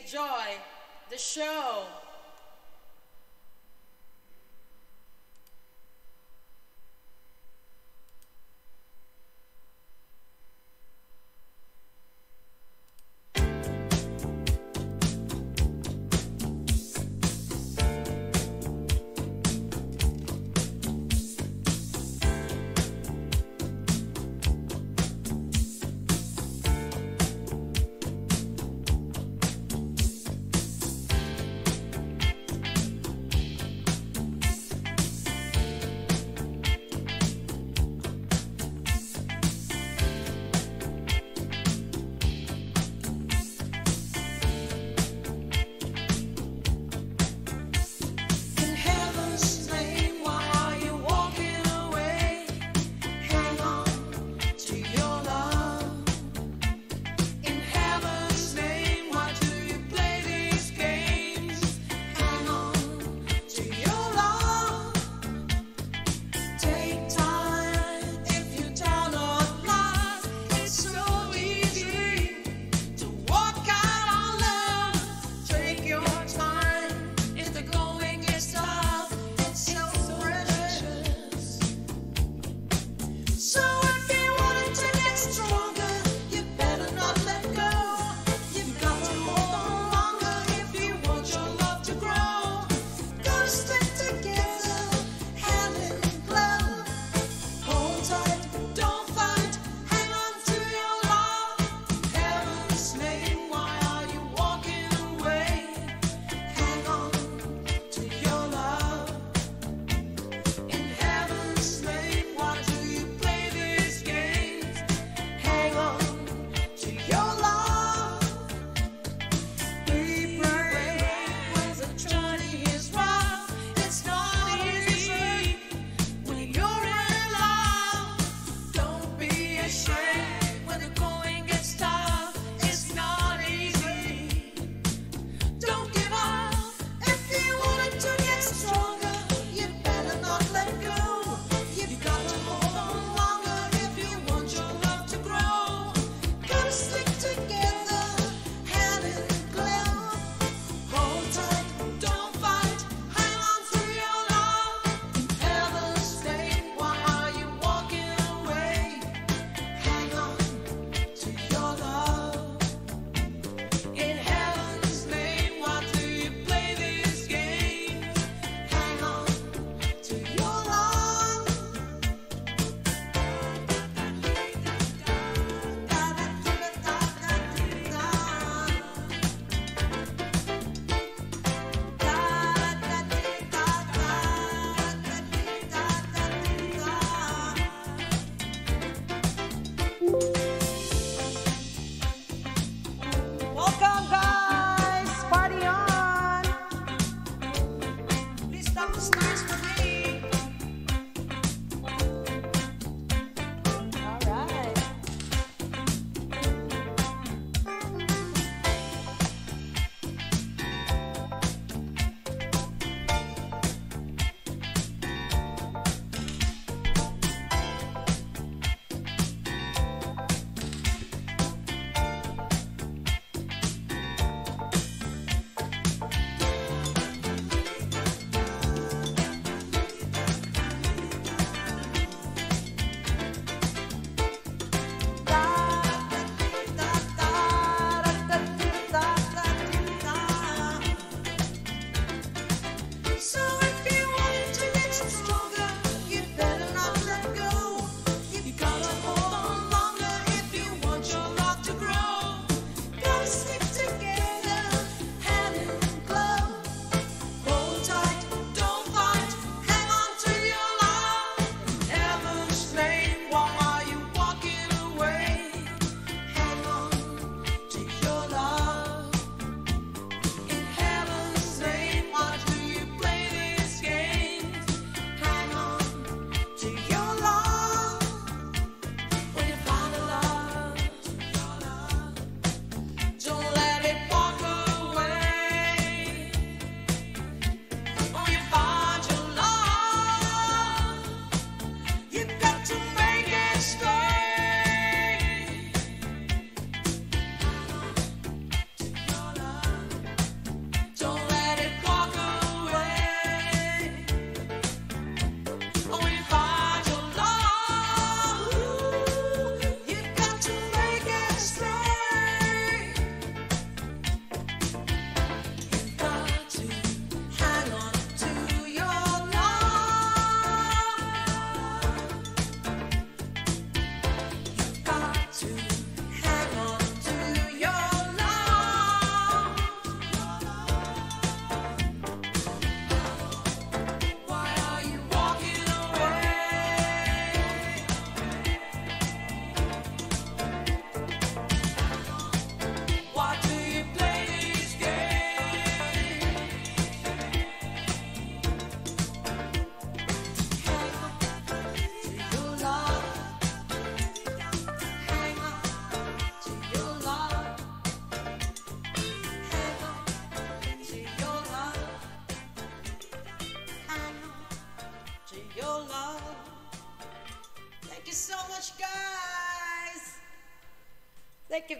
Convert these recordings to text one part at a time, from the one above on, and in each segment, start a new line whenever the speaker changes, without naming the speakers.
enjoy the show.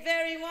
Very much.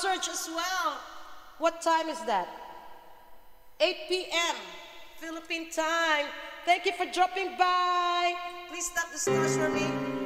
Search as well. What time is that? 8 p.m. Philippine time. Thank you for dropping by. Please stop the stars for me.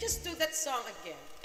Just do that song again.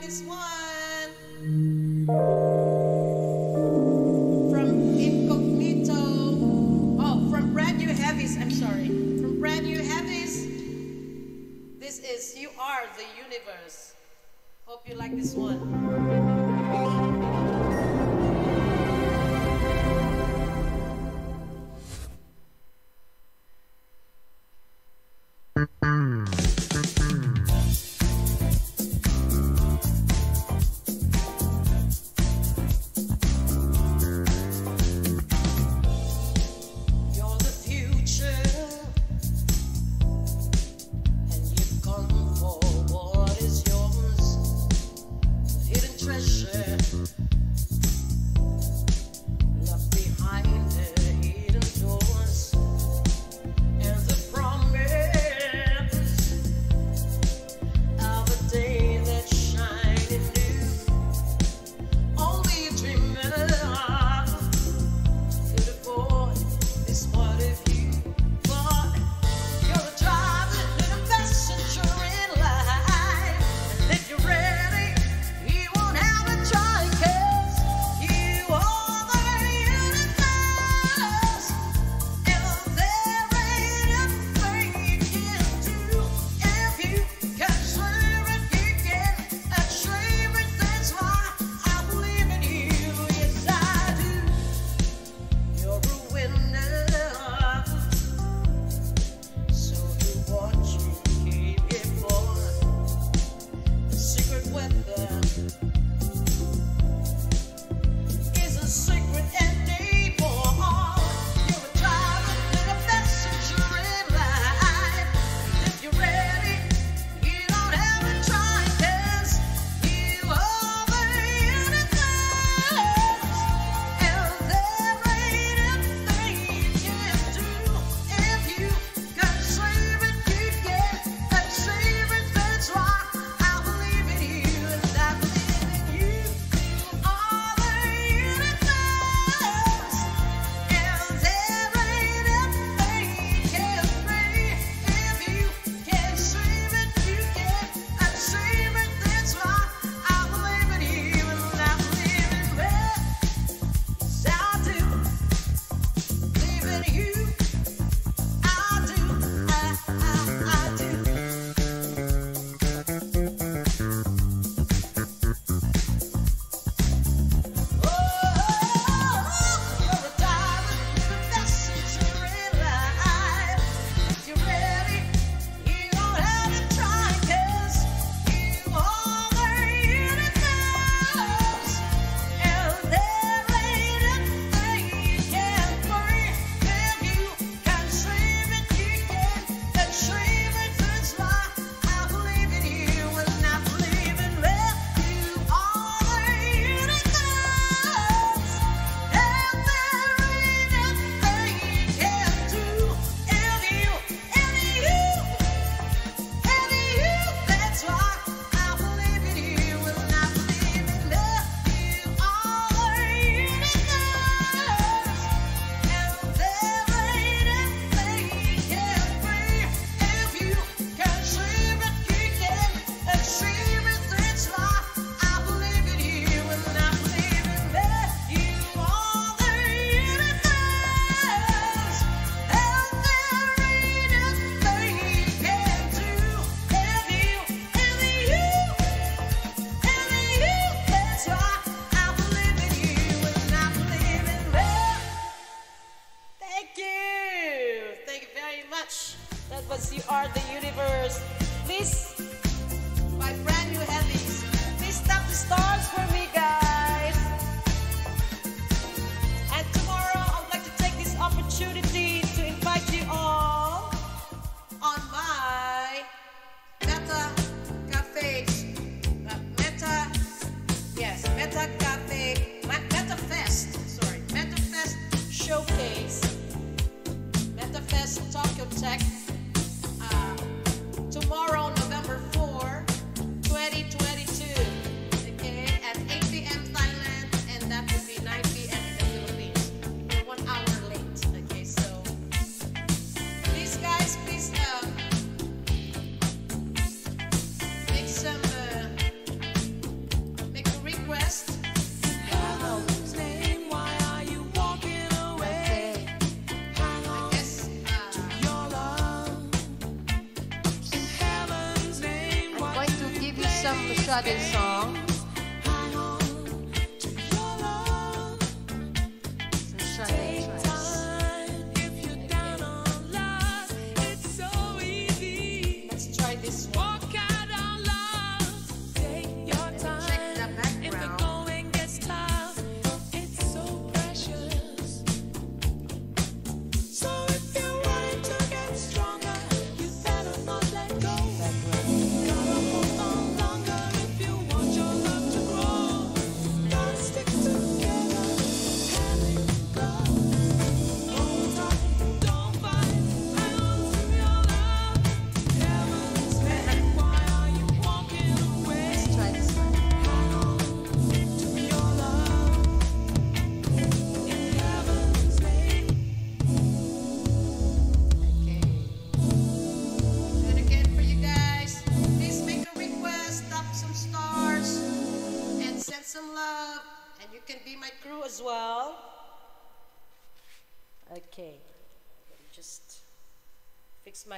This one.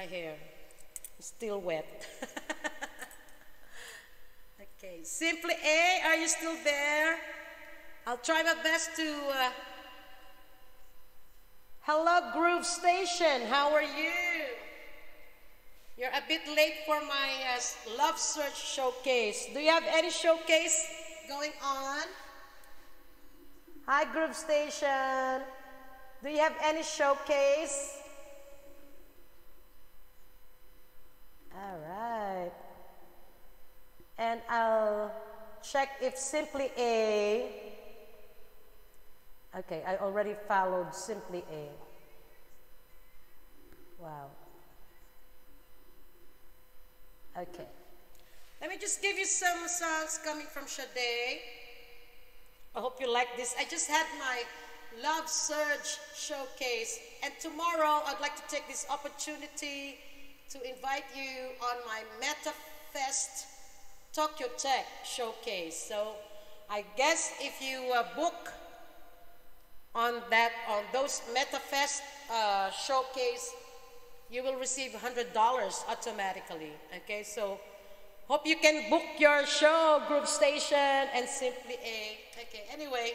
Hair. Still wet. okay. Simply A, are you still there? I'll try my best to. Uh, Hello, Groove Station. How are you? You're a bit late for my uh, Love Surge showcase. Do you have any showcase going on? Hi, Groove Station. Do you have any showcase? All right. And I'll check if Simply A. Okay, I already followed Simply A. Wow. Okay. Let me just give you some songs coming from Sade. I hope you like this. I just had my Love Surge showcase, and tomorrow I'd like to take this opportunity to invite you on my MetaFest Tokyo Tech showcase. So I guess if you uh, book on that on those MetaFest uh, showcase, you will receive $100 automatically. Okay, so hope you can book your show, Group Station, and Simply A. Okay, anyway,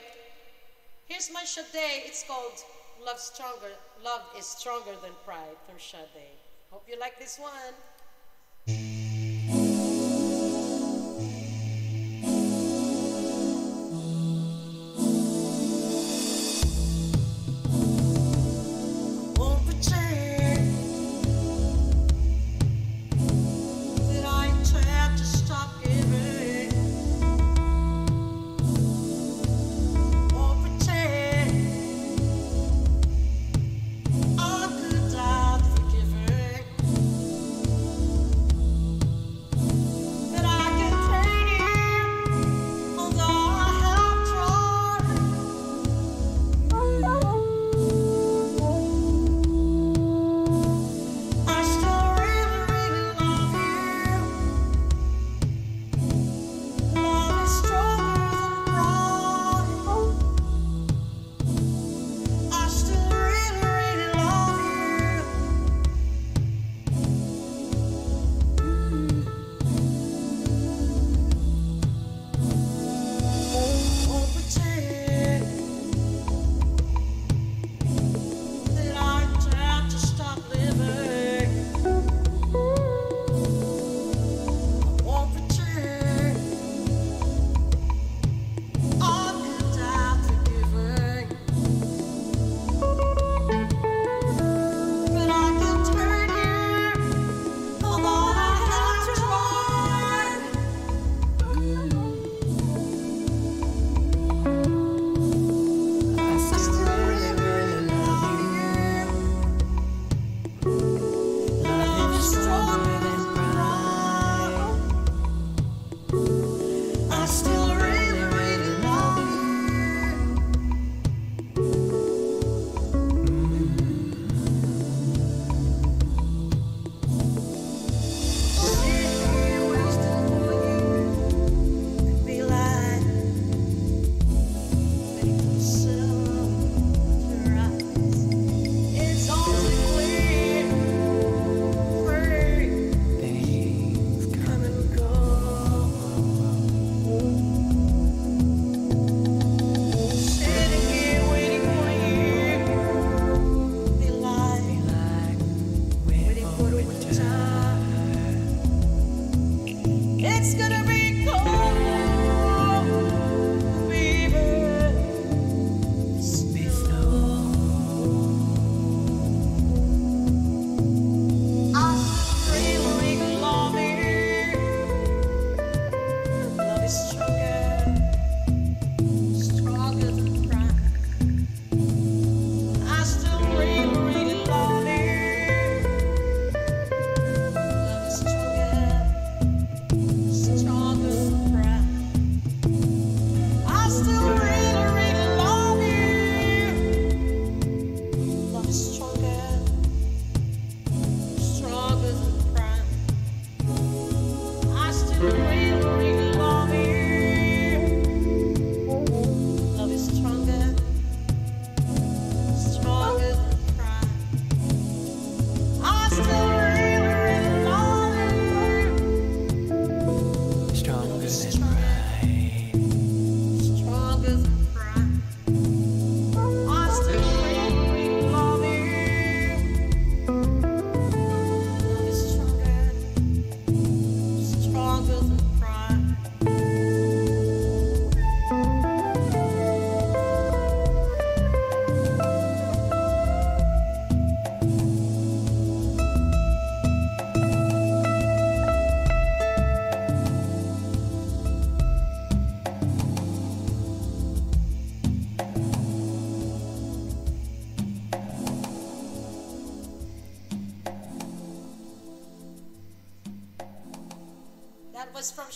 here's my Sade. It's called Love Stronger. Love is Stronger Than Pride from Sade. Hope you like this one.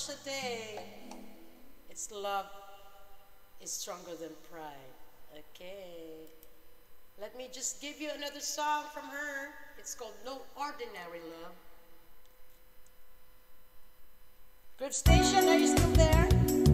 today, it's love is stronger than pride. Okay. Let me just give you another song from her. It's called No Ordinary Love. Group Station, are you still there?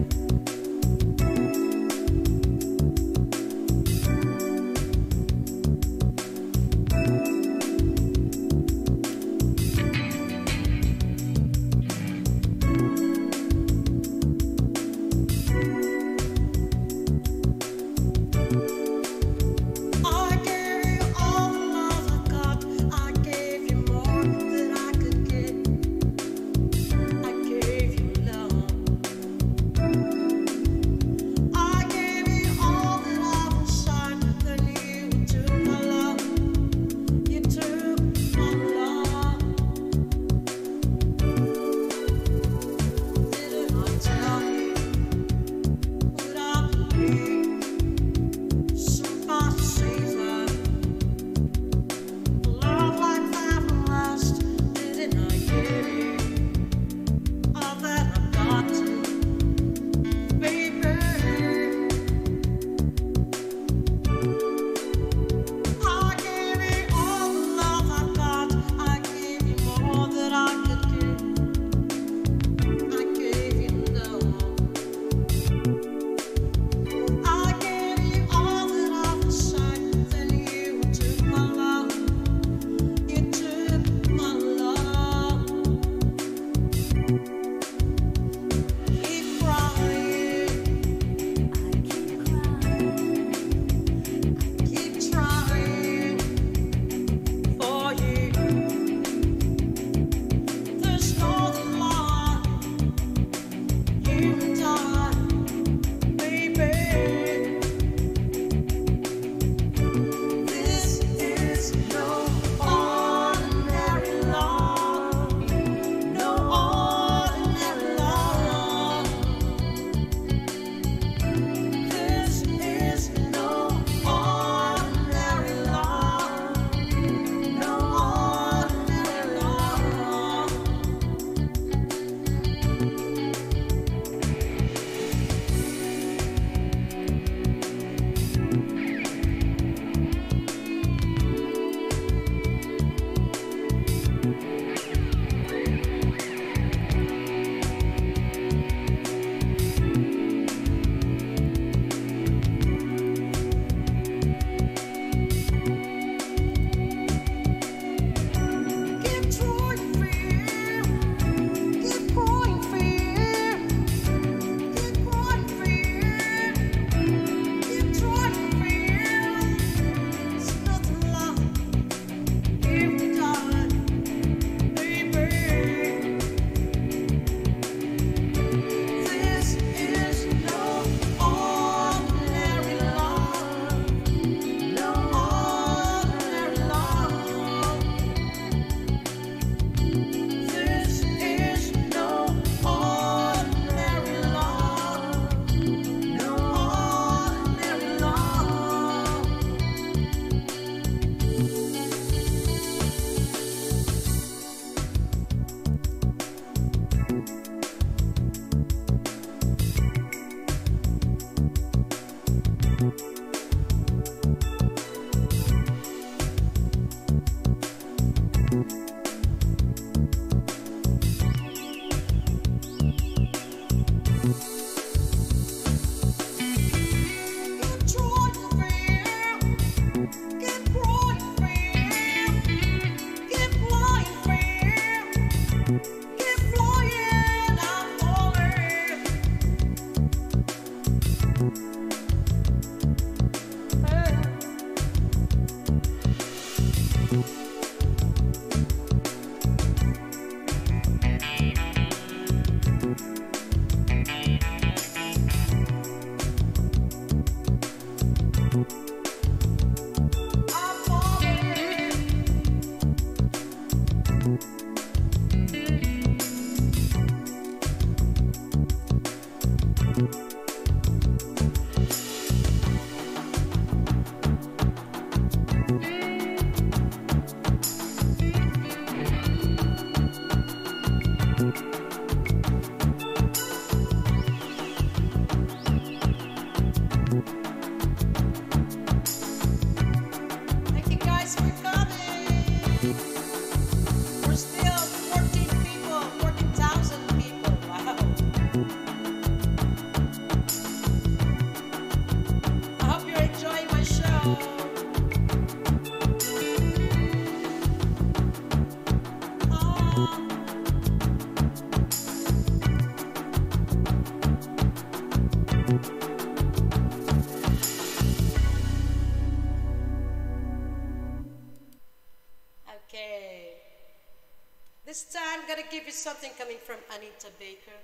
something coming from Anita Baker.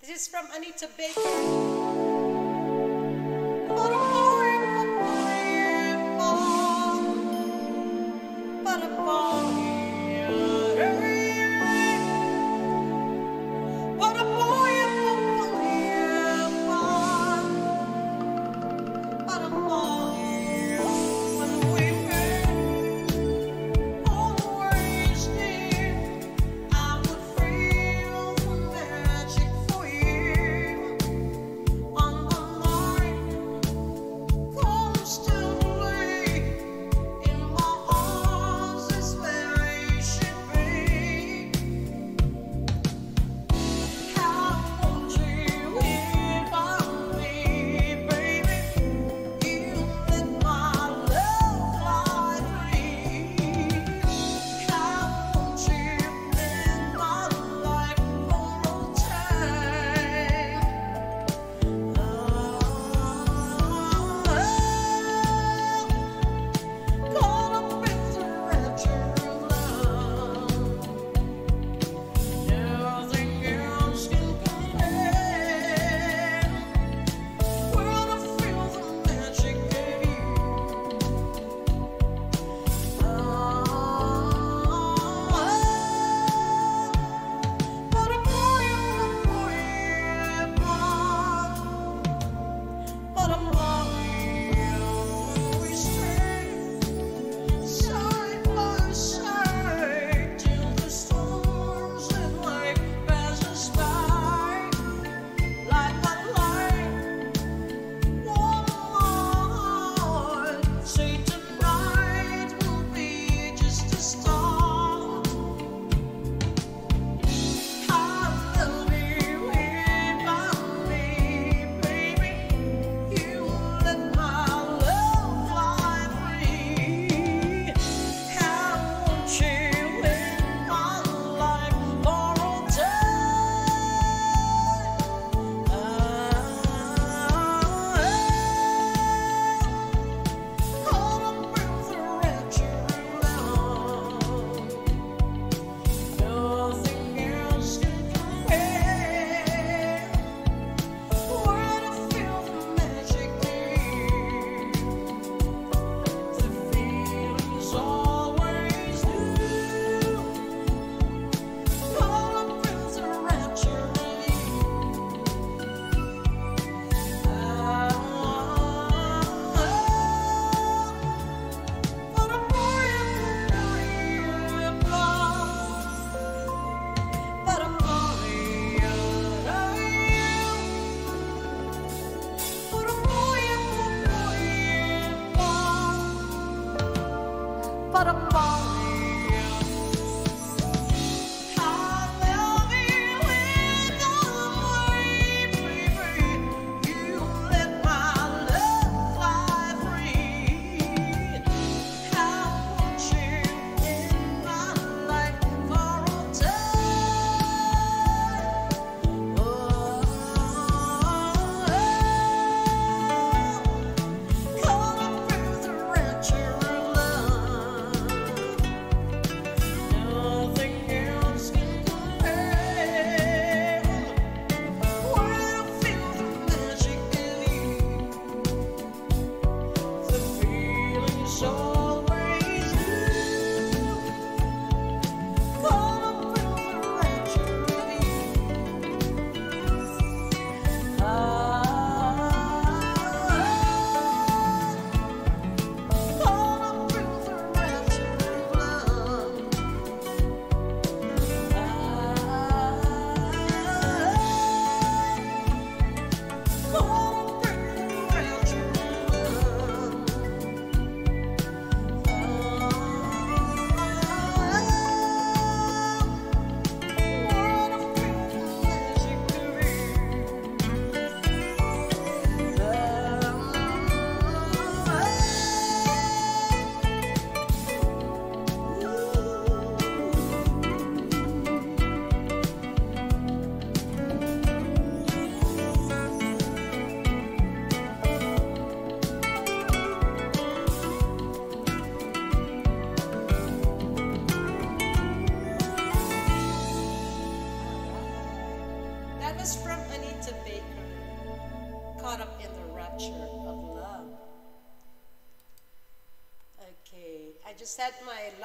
This is from Anita Baker.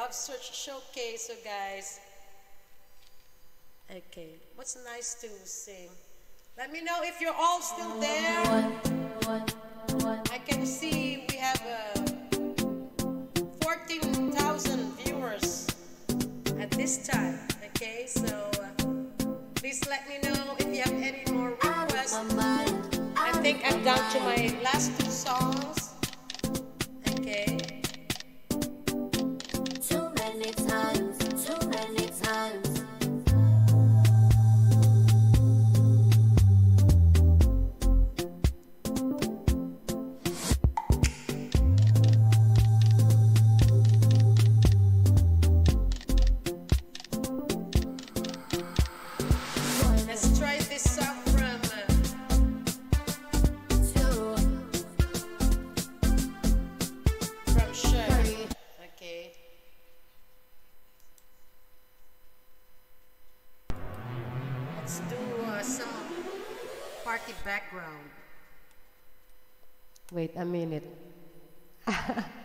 love surge showcase, so guys. Okay, what's nice to sing? Let me know if you're all still there. One, one. Wait a minute.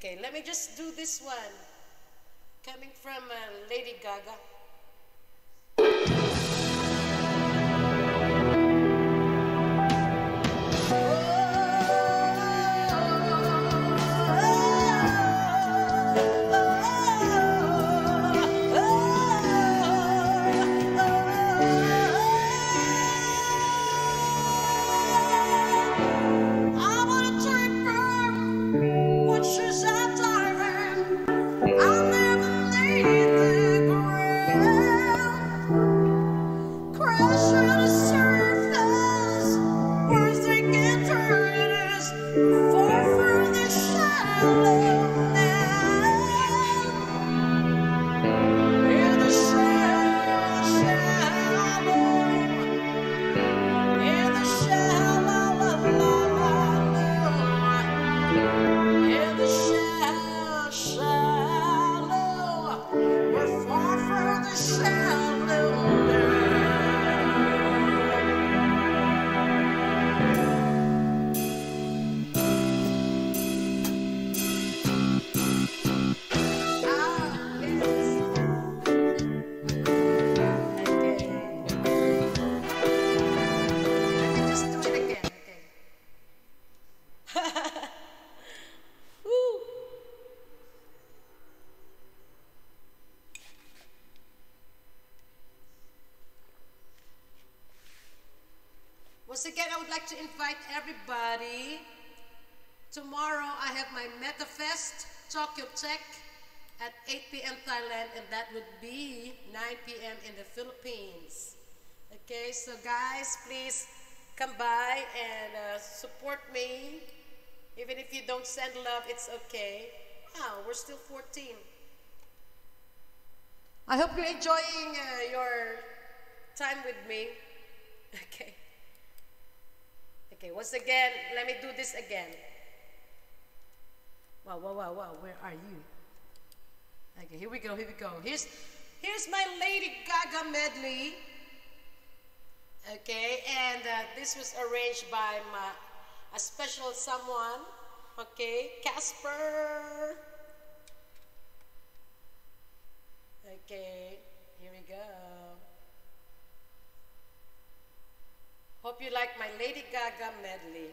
Okay, let me just do this one. Coming from uh, Lady Gaga. p.m. in the Philippines. Okay, so guys, please come by and uh, support me. Even if you don't send love, it's okay. Wow, we're still 14. I hope you're enjoying uh, your time with me. Okay. Okay, once again, let me do this again. Wow, wow, wow, wow, where are you? Okay, here we go, here we go. Here's, here's my Lady Gaga medley. Okay, and uh, this was arranged by my, a special someone. Okay, Casper. Okay, here we go. Hope you like my Lady Gaga medley.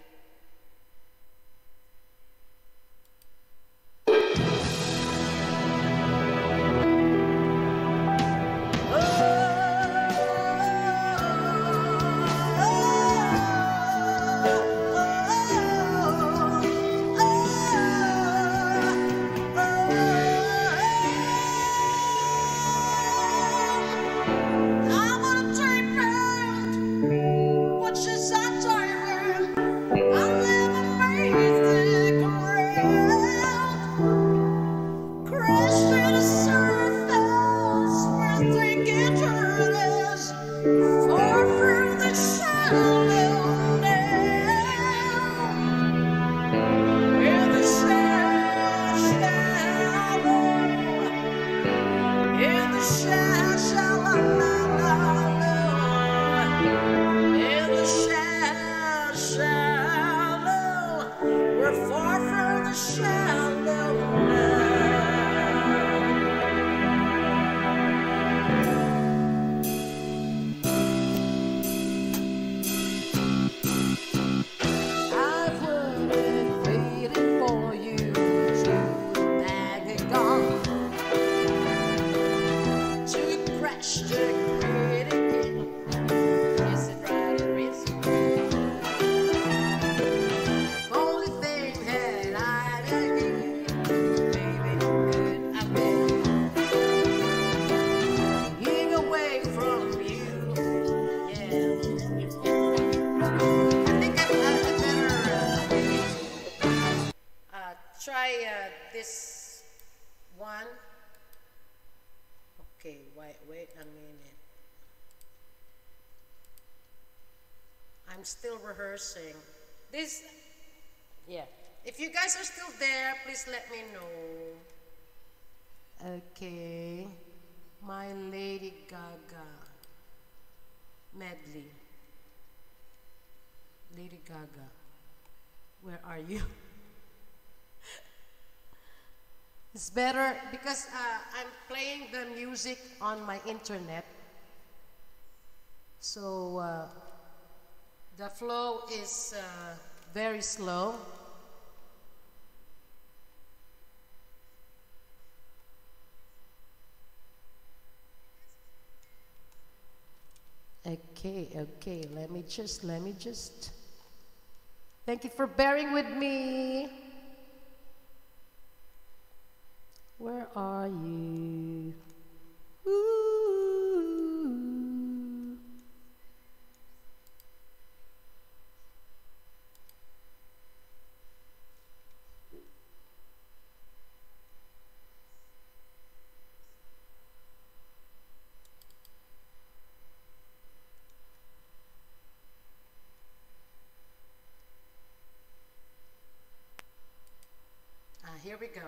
It's better because uh, I'm playing the music on my internet. So uh, the flow is uh, very slow. Okay, okay, let me just, let me just. Thank you for bearing with me. Where are you? Ooh. Ah, here we go.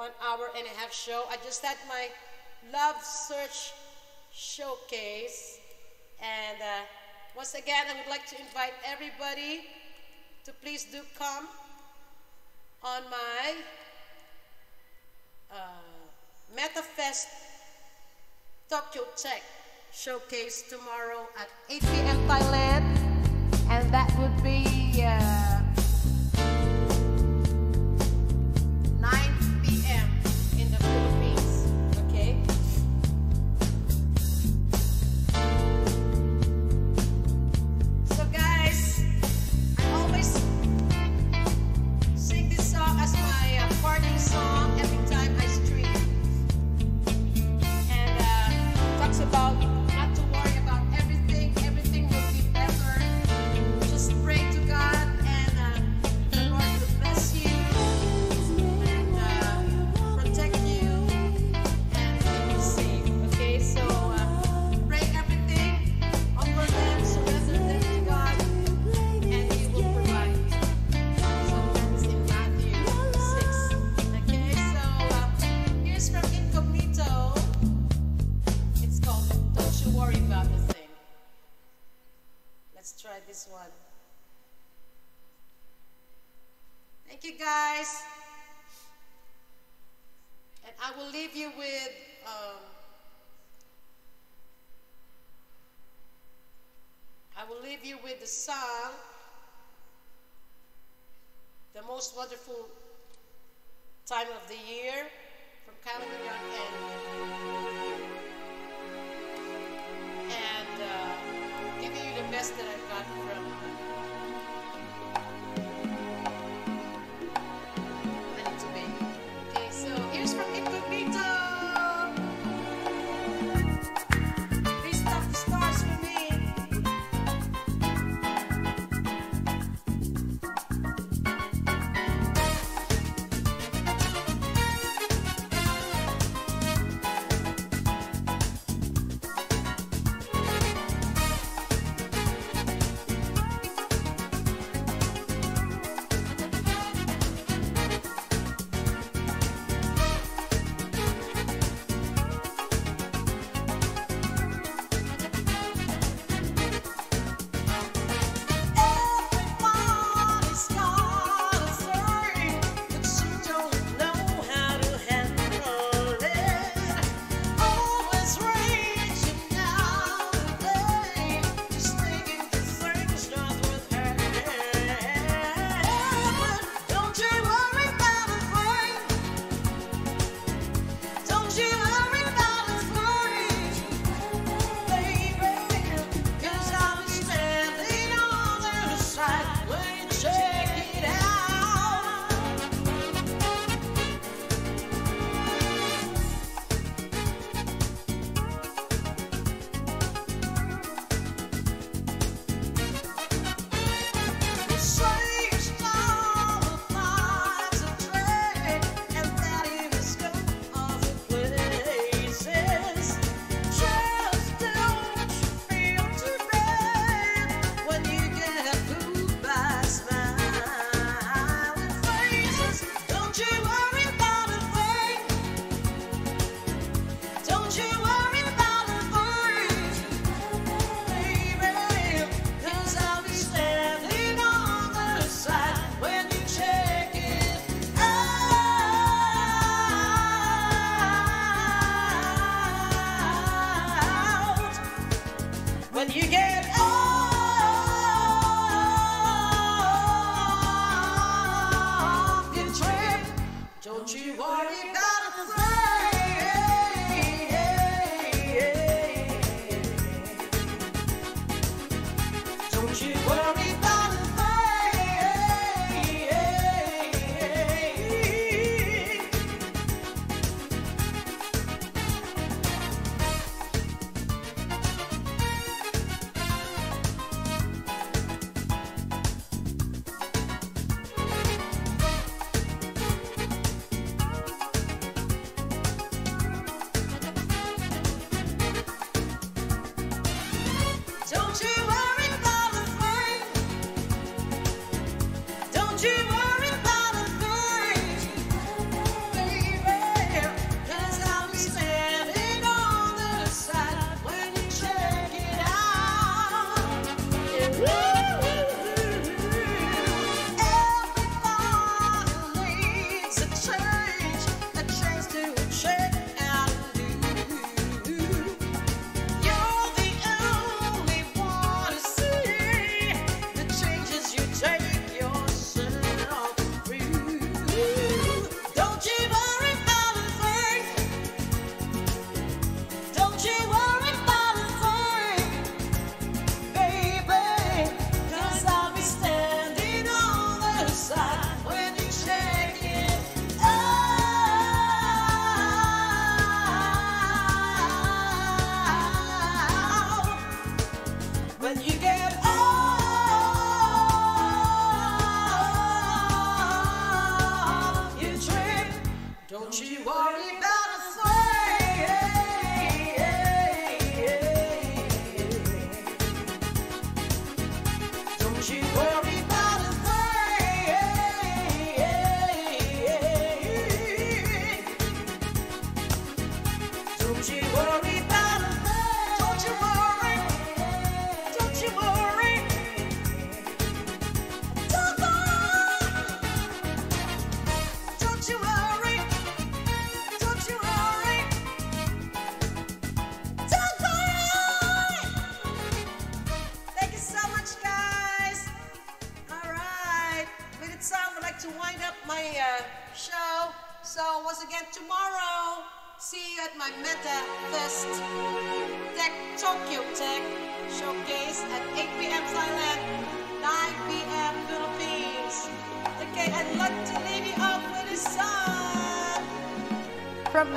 one hour and a half show. I just had my Love Surge Showcase. And uh, once again, I would like to invite everybody to please do come on my uh, MetaFest Tokyo Tech Showcase tomorrow at 8 p.m. Thailand. And that would be most wonderful time of the year from Canada and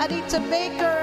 Anita Baker.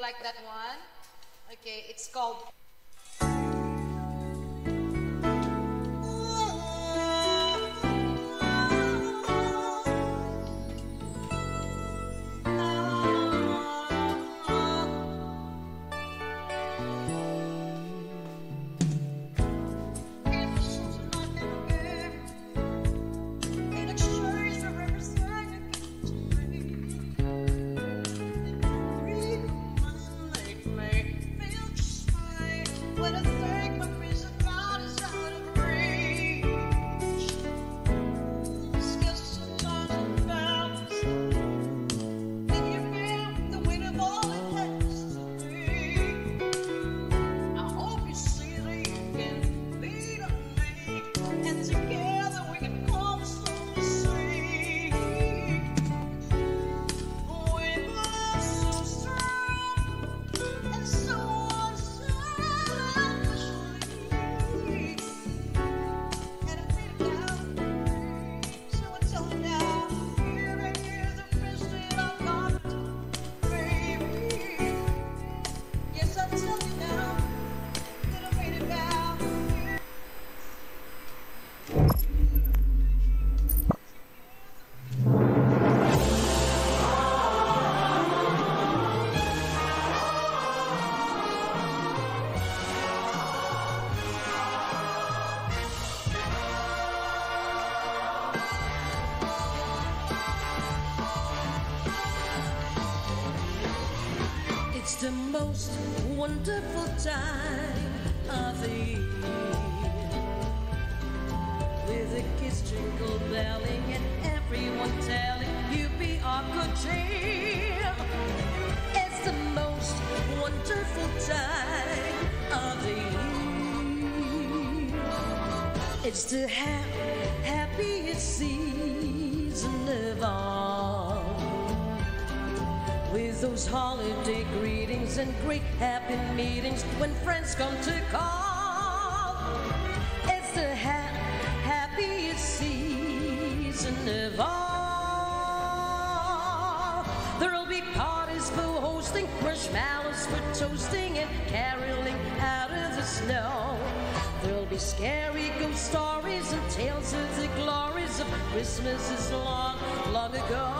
Like that one. Okay, it's called
most wonderful time of the year. With a kiss jingle belling and everyone telling you be our good cheer. It's the most wonderful time of the year. It's the ha- happiest season of all with those holiday greetings and great happy meetings when friends come to call. It's the ha- happiest season of all. There'll be parties for hosting, marshmallows for toasting, and caroling out of the snow. There'll be scary ghost stories and tales of the glories of Christmases long, long ago.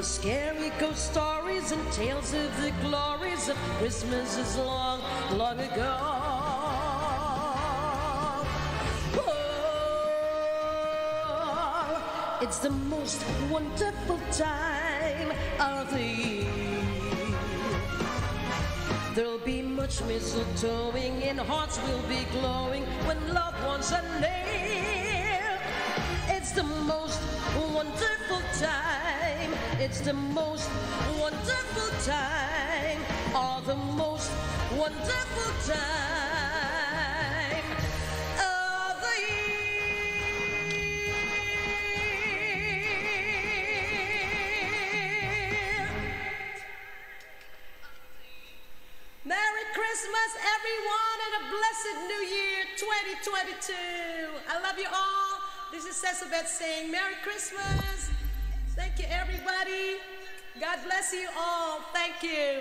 There'll scary ghost stories and tales of the glories of Christmases long, long ago. Oh, it's the most wonderful time of the year. There'll be much mistletoeing and hearts will be glowing when loved ones are near. It's the most wonderful time. It's the most wonderful time. Oh, the most wonderful time of the year. Merry Christmas, everyone, and a blessed New Year 2022. I love you all. This is Sesabeth saying Merry Christmas. You, everybody. God bless you all. Thank you.